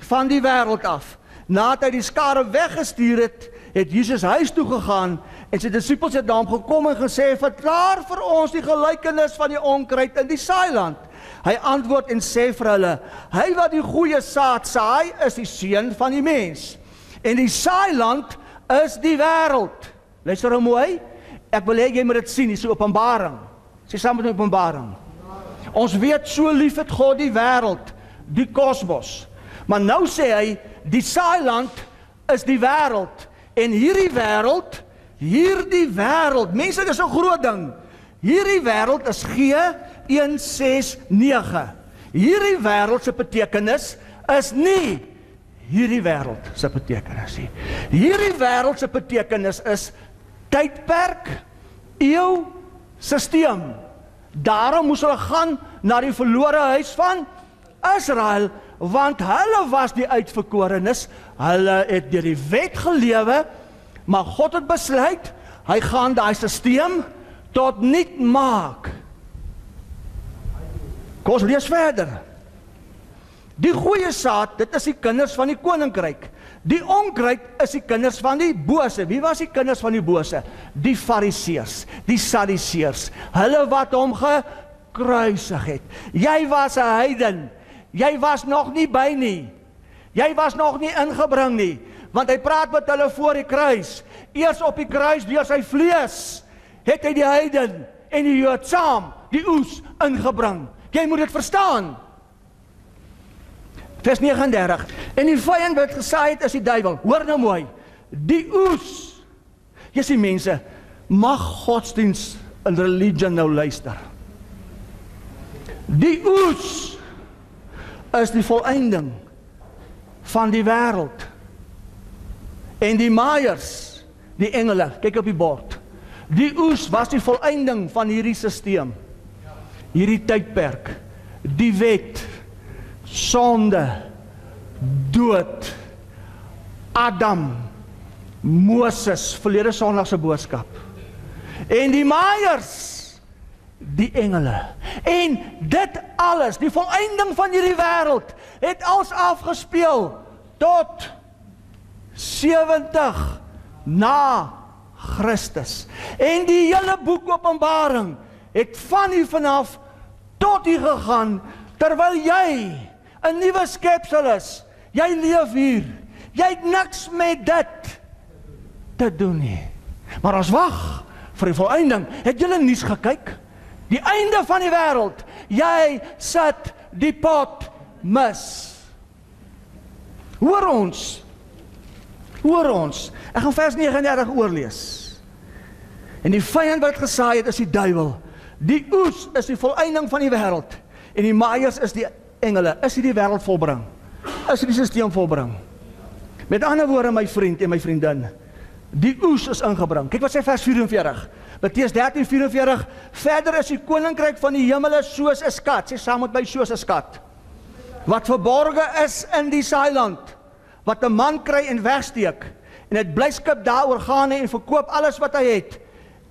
van die wêreld af. Nadat hy die skare weggestuur het, het Jesus huis toe gegaan en sy disippels het daarom gekom en gesê: "Verklaar vir ons die gelykenis van die onkruid in die saailand." Hy antwoord en sê vir hulle: "Hy wat die goeie saad saai, is die seun van die mens. En die saailand is die wêreld." Luister nou mooi. Ek wil hê jy moet dit sien, dis Openbaring. Sê saam met Openbaring. Ons weet so lief het God die wêreld, die kosmos. Maar nou sê hy die saailand is die wêreld en hierdie wêreld, hierdie wêreld, mense dis 'n groot ding. Hierdie wêreld is G169. Hierdie wêreld se betekenis is nie hierdie wêreld se betekenis nie. Hierdie wêreld se betekenis is tydperk, eeu, stelsel. Daarom moes hulle gaan na die verlore huis van Israel want hulle was die uitverkorenes. Hulle het deur die wet gelewe. Maar God het besluit, hy gaan daai stelsel tot nik maak. Kom ons lees verder. Die goeie saad, dit is die kinders van die koninkryk. Die onkruid is die kinders van die bose. Wie was die kinders van die bose? Die fariseërs, die sadiseërs. Hulle wat hom gekruisig het. Jy was 'n heiden. Jy was nog nie by nie. Jy was nog nie ingebring nie, want hy praat met hulle voor die kruis. Eers op die kruis deur sy vlees het hy die heiden en die Jood saam die oes ingebring. Jy moet dit verstaan. Vers 39. En die vyand wat gesaai het is die duiwel. Hoor nou mooi. Die oes. Jy sien mense, mag godsdiens en religie nou luister. Die oes is die volëinding van die wêreld. En die maaiers, die engele, kyk op die bord. Die oes was die volëinding van hierdie stelsel. Hierdie tydperk. Die wet sonde, dood. Adam, Moses, verlede Sondag se boodskap. En die maaiers, die engele. En dit alles, die volëinding van hierdie wêreld, het als afgespeel tot 70 na Christus. En die hele boek Openbaring het van hier vanaf tot hier gegaan terwyl jy 'n nuwe skepsel is. Jy leef hier. Jy het niks met dit te doen nie. Maar as wag vir die volëinding, het jy nuus gekyk? Die einde van die wêreld. Jy sit die pot mis. Hoor ons. Hoor ons. Ek gaan vers 39 oorlees. En die vyand wat gesaai het is die duiwel. Die oes is die volëinding van die wêreld en die maaiers is die engele is hierdie wêreld volbring. Is hierdie stelsel volbring. Met ander woorde my vriend en my vriendin, die oes is ingebring. Kyk wat sê vers 44. Matteus 13:44 verder is die koninkryk van die hemele soos 'n skat, sê saam met my soos 'n skat. Wat verborge is in die saailand wat 'n man kry en wegsteek en dit blyskap daaroor gaan en verkoop alles wat hy het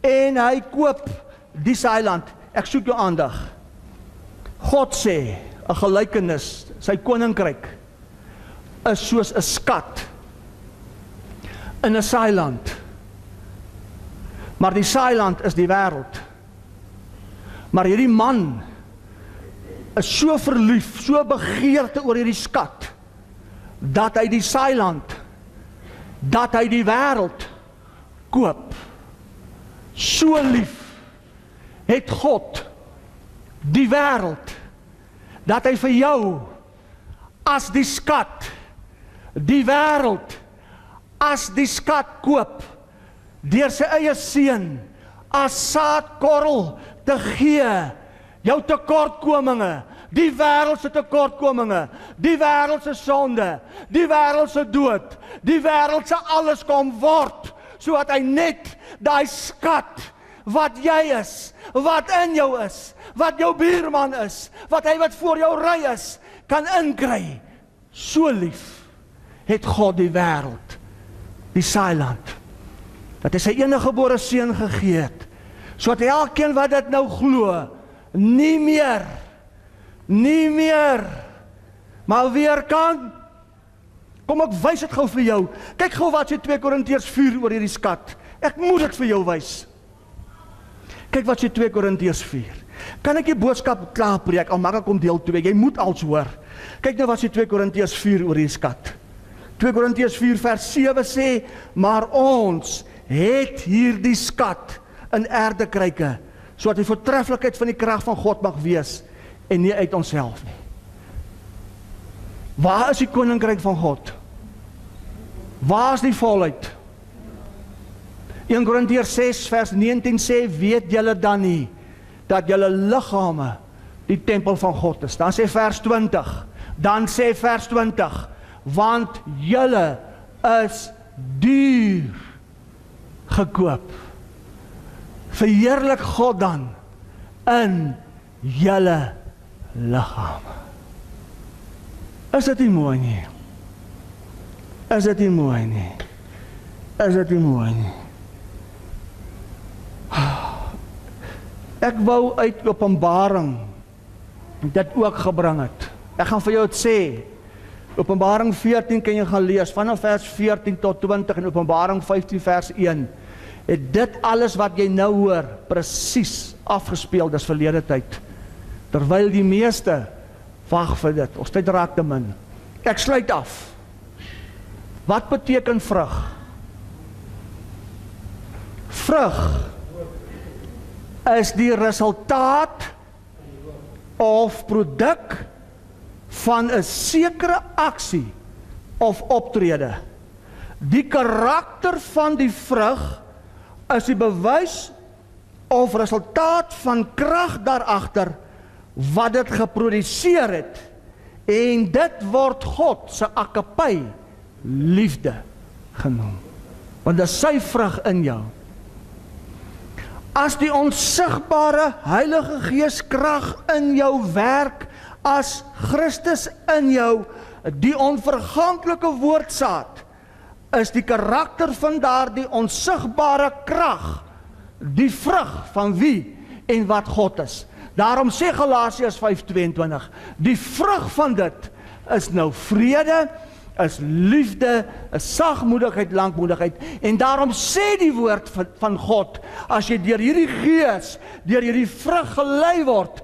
en hy koop die saailand. Ek soek jou aandag. God sê 'n gelykenis. Sy koninkryk is soos 'n skat in 'n saailand. Maar die saailand is die wêreld. Maar hierdie man is so verlief, so begeerte oor hierdie skat dat hy die saailand dat hy die wêreld koop. So lief het God die wêreld dat hy vir jou as die skat die wêreld as die skat koop deur sy eie seun as saadkorrel te gee jou tekortkominge die wêreld se tekortkominge die wêreld se sonde die wêreld se dood die wêreld se alles kom word sodat hy net daai skat wat jy is wat in jou is wat jou buurman is, wat hy wat voor jou ry is, kan inkry. So lief het God die wêreld, die saailand, dat hy sy enige gebore seun gegee het, sodat elkeen wat dit nou glo, nie meer nie meer maar weer kan Kom ek wys dit gou vir jou. Kyk gou wat sê 2 Korintiërs 4 oor hierdie skat. Ek moet dit vir jou wys. Kyk wat sê 2 Korintiërs 4. Kan ek die boodskap klaar preek al maak ek kom deel 2. Jy moet als hoor. Kyk nou wat sê 2 Korintiërs 4 oor hierdie skat. 2 Korintiërs 4 vers 7 sê, "Maar ons het hierdie skat in aardekryke, sodat die voortreffelikheid van die krag van God mag wees en nie uit onsself nie." Waar is die koninkryk van God? Waar is die volheid? 1 Korintiërs 6 vers 19 sê, "Weet julle dan nie dat julle liggame die tempel van God is. Dan sê vers 20. Dan sê vers 20 want julle is duur gekoop. Verheerlik God dan in julle liggame. Is dit nie mooi nie? Is dit nie mooi nie? is dit nie mooi nie. Ek wou uit Openbaring dit ook gebring het. Ek gaan vir jou dit sê. Openbaring 14 kan jy gaan lees vanaf vers 14 tot 20 en Openbaring 15 vers 1. Het dit alles wat jy nou hoor presies afgespeel dis verlede tyd. Terwyl die meeste wag vir dit. Ons tyd raak te min. Ek sluit af. Wat beteken vrug? Vrug is die resultaat of produk van 'n sekere aksie of optrede. Die karakter van die vrug is die bewys of resultaat van krag daaragter wat dit geproduseer het en dit word God se akapai liefde genoem. Want dit is sy vrug in jou. As die onsigbare Heilige Gees krag in jou werk as Christus in jou die onverganklike woordsaad is die karakter van daardie onsigbare krag die vrug van wie en wat God is. Daarom sê Galasiërs 5:22 die vrug van dit is nou vrede, is liefde, is sagmoedigheid, lankmoedigheid en daarom sê die woord van, van God as jy deur hierdie gees, deur hierdie vrug gelei word,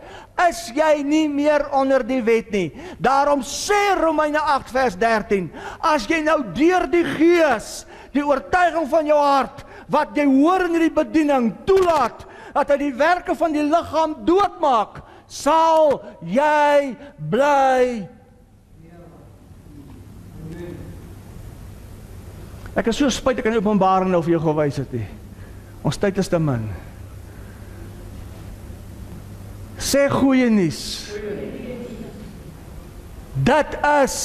is jy nie meer onder die wet nie. Daarom sê Romeine 8 vers 13, as jy nou deur die gees, die oortuiging van jou hart wat jy hoor in hierdie bediening toelaat dat hy die werke van die liggaam doodmaak, sal jy bly Ek is so spyt ek kan Openbaring nou vir jou gewys het nie. Ons tyd is te min. Sê goeie nuus. Dat is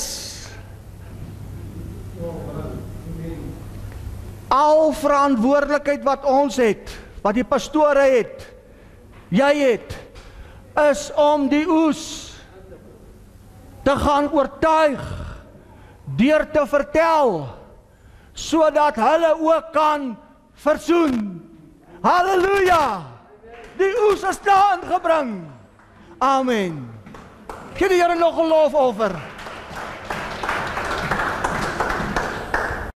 al verantwoordelikheid wat ons het, wat die pastore het, jy het, is om die oes te gaan oortuig deur te vertel sodat hulle ook kan versoen. Halleluja! die u zal staan gebracht. Amen. Geef de Heer nog geloof over.